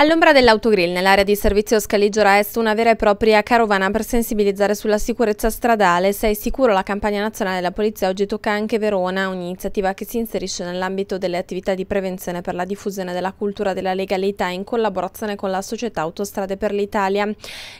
All'ombra dell'autogrill, nell'area di servizio Scaliggiora Est, una vera e propria carovana per sensibilizzare sulla sicurezza stradale. Sei sicuro la campagna nazionale della polizia oggi tocca anche Verona, un'iniziativa che si inserisce nell'ambito delle attività di prevenzione per la diffusione della cultura della legalità in collaborazione con la società Autostrade per l'Italia.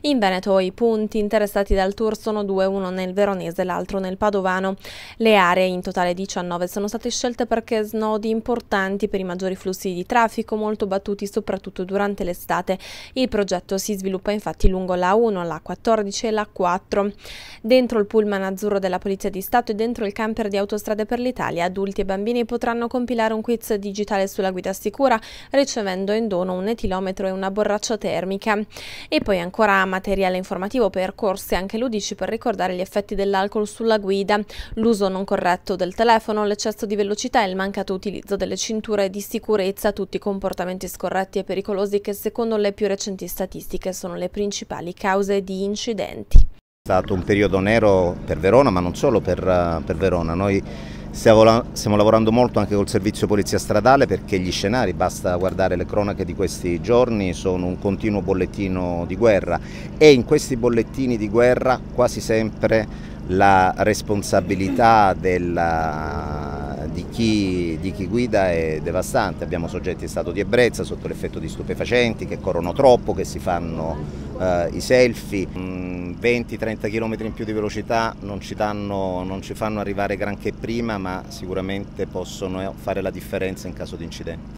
In Veneto i punti interessati dal tour sono due, uno nel Veronese e l'altro nel Padovano. Le aree, in totale 19, sono state scelte perché snodi importanti per i maggiori flussi di traffico, molto battuti soprattutto durante durante l'estate. Il progetto si sviluppa infatti lungo la 1, la 14 e la 4. Dentro il pullman azzurro della Polizia di Stato e dentro il camper di Autostrade per l'Italia, adulti e bambini potranno compilare un quiz digitale sulla guida sicura, ricevendo in dono un etilometro e una borraccia termica. E poi ancora materiale informativo per corsi anche ludici per ricordare gli effetti dell'alcol sulla guida, l'uso non corretto del telefono, l'eccesso di velocità e il mancato utilizzo delle cinture di sicurezza, tutti comportamenti scorretti e pericolosi che secondo le più recenti statistiche sono le principali cause di incidenti. È stato un periodo nero per Verona, ma non solo per, eh, per Verona. Noi stiamo, stiamo, lavorando molto anche col servizio polizia stradale perché gli scenari, basta guardare le cronache di questi giorni, sono un continuo bollettino di guerra e in questi bollettini di guerra quasi sempre la responsabilità della di chi, di chi, guida è devastante, abbiamo soggetti in stato di ebbrezza sotto l'effetto di stupefacenti che corrono troppo, che si fanno eh, i selfie, 20-30 km in più di velocità non ci, danno, non ci fanno arrivare granché prima ma sicuramente possono fare la differenza in caso di incidente.